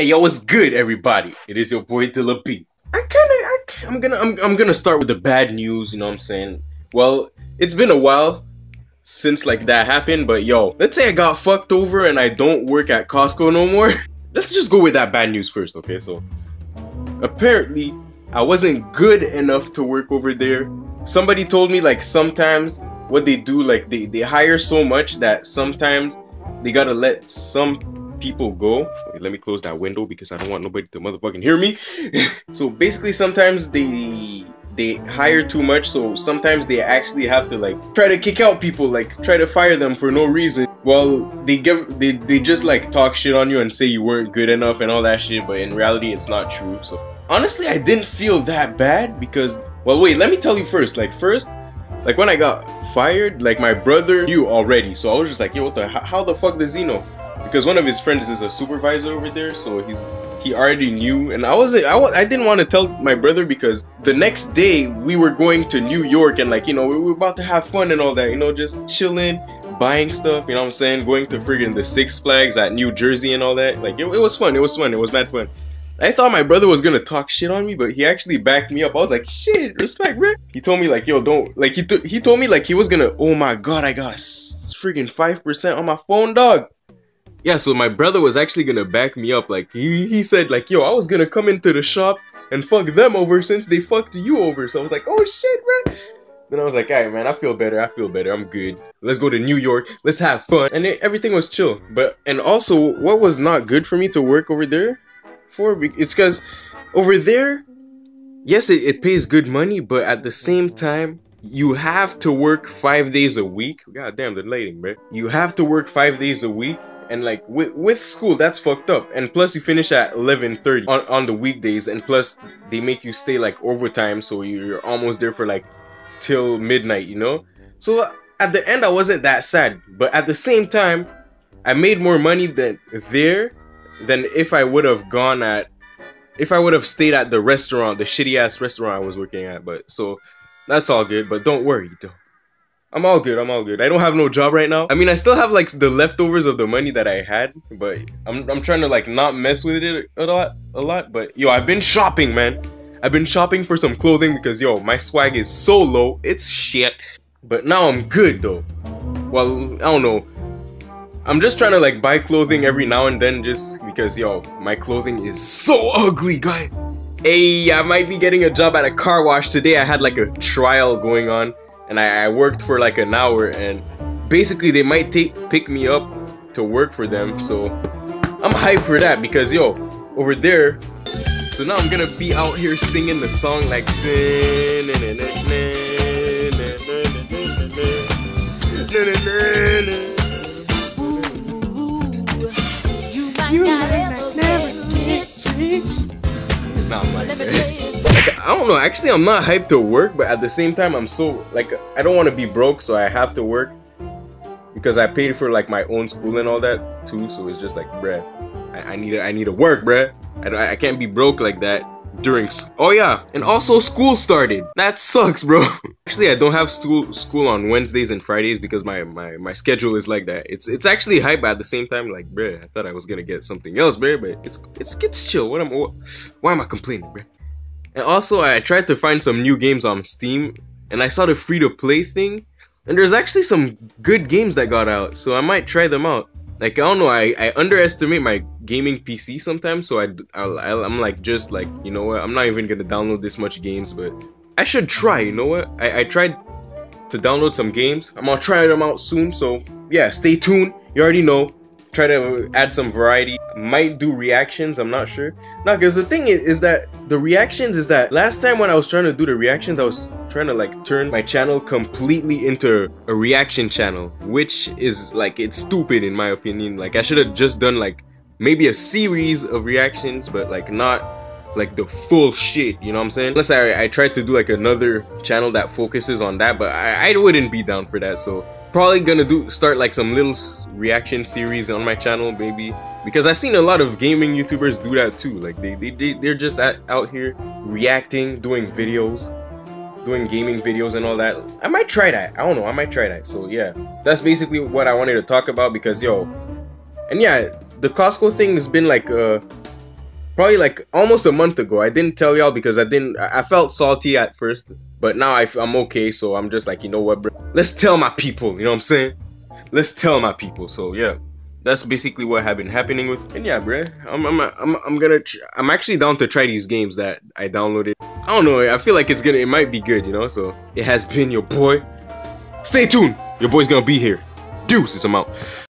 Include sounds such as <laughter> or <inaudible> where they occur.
Hey yo, what's good, everybody? It is your boy Dilla B. I kind of, I, I'm gonna, I'm, I'm gonna start with the bad news. You know what I'm saying? Well, it's been a while since like that happened, but yo, let's say I got fucked over and I don't work at Costco no more. <laughs> let's just go with that bad news first, okay? So, apparently, I wasn't good enough to work over there. Somebody told me like sometimes what they do, like they they hire so much that sometimes they gotta let some people go. Wait, let me close that window because I don't want nobody to motherfucking hear me. <laughs> so basically sometimes they they hire too much so sometimes they actually have to like try to kick out people like try to fire them for no reason well they give they, they just like talk shit on you and say you weren't good enough and all that shit but in reality it's not true so honestly i didn't feel that bad because well wait let me tell you first like first like when i got fired like my brother knew already so i was just like yo what the how the fuck does he know because one of his friends is a supervisor over there, so he's he already knew and I wasn't I, I didn't want to tell my brother because the next day we were going to New York and like you know we were about to have fun and all that you know just chilling buying stuff you know what I'm saying going to friggin' the Six Flags at New Jersey and all that like it, it was fun it was fun it was mad fun I thought my brother was gonna talk shit on me, but he actually backed me up. I was like, shit, respect, bro. He told me like, yo, don't like he he told me like he was gonna. Oh my god, I got freaking five percent on my phone, dog yeah, so my brother was actually gonna back me up. Like he, he said, like, yo, I was gonna come into the shop and fuck them over since they fucked you over. So I was like, oh shit, man. Then I was like, alright, man, I feel better. I feel better. I'm good. Let's go to New York. Let's have fun. And it, everything was chill. But and also, what was not good for me to work over there for? It's because over there, yes, it, it pays good money, but at the same time, you have to work five days a week. God damn, the lighting, man. You have to work five days a week and like with, with school that's fucked up and plus you finish at 11:30 on, on the weekdays and plus they make you stay like overtime so you're almost there for like till midnight you know so at the end i wasn't that sad but at the same time i made more money than there than if i would have gone at if i would have stayed at the restaurant the shitty ass restaurant i was working at but so that's all good but don't worry though I'm all good. I'm all good. I don't have no job right now. I mean, I still have like the leftovers of the money that I had, but I'm, I'm trying to like not mess with it a lot, a lot. But yo, I've been shopping, man. I've been shopping for some clothing because yo, my swag is so low. It's shit. But now I'm good though. Well, I don't know. I'm just trying to like buy clothing every now and then just because yo, my clothing is so ugly, guy. Hey, I might be getting a job at a car wash today. I had like a trial going on and I, I worked for like an hour and basically they might take pick me up to work for them so I'm hyped for that because yo over there so now I'm gonna be out here singing the song like you might get rich. Like, like, I don't know. Actually, I'm not hyped to work, but at the same time, I'm so like I don't want to be broke, so I have to work because I paid for like my own school and all that too. So it's just like, bruh, I, I need to, I need to work, bruh. I, I can't be broke like that during. Oh yeah, and also school started. That sucks, bro. <laughs> actually, I don't have school school on Wednesdays and Fridays because my my my schedule is like that. It's it's actually hype, but at the same time, like, bruh, I thought I was gonna get something else, bruh, but it's it's it's chill. What am why am I complaining, bruh? And also, I tried to find some new games on Steam, and I saw the free-to-play thing, and there's actually some good games that got out, so I might try them out. Like, I don't know, I, I underestimate my gaming PC sometimes, so I, I, I'm like, just like, you know what, I'm not even gonna download this much games, but I should try, you know what? I, I tried to download some games. I'm gonna try them out soon, so yeah, stay tuned. You already know, try to add some variety. Might do reactions, I'm not sure. No, because the thing is, is that the reactions is that last time when I was trying to do the reactions, I was trying to like turn my channel completely into a reaction channel, which is like, it's stupid in my opinion. Like I should have just done like maybe a series of reactions, but like not like the full shit, you know what I'm saying? Unless I, I tried to do like another channel that focuses on that, but I, I wouldn't be down for that, so probably gonna do start like some little reaction series on my channel maybe. Because I've seen a lot of gaming YouTubers do that too. Like they, they, they they're just at, out here reacting doing videos doing gaming videos and all that. I might try that. I don't know. I might try that. So yeah. That's basically what I wanted to talk about because yo and yeah the Costco thing has been like uh probably like almost a month ago. I didn't tell y'all because I didn't. I felt salty at first, but now I, am okay. So I'm just like, you know what, bro? Let's tell my people. You know what I'm saying? Let's tell my people. So yeah, that's basically what have been happening with. And yeah, bro, I'm I'm I'm, I'm gonna. I'm actually down to try these games that I downloaded. I don't know. I feel like it's gonna. It might be good. You know. So it has been your boy. Stay tuned. Your boy's gonna be here. Deuces, I'm out.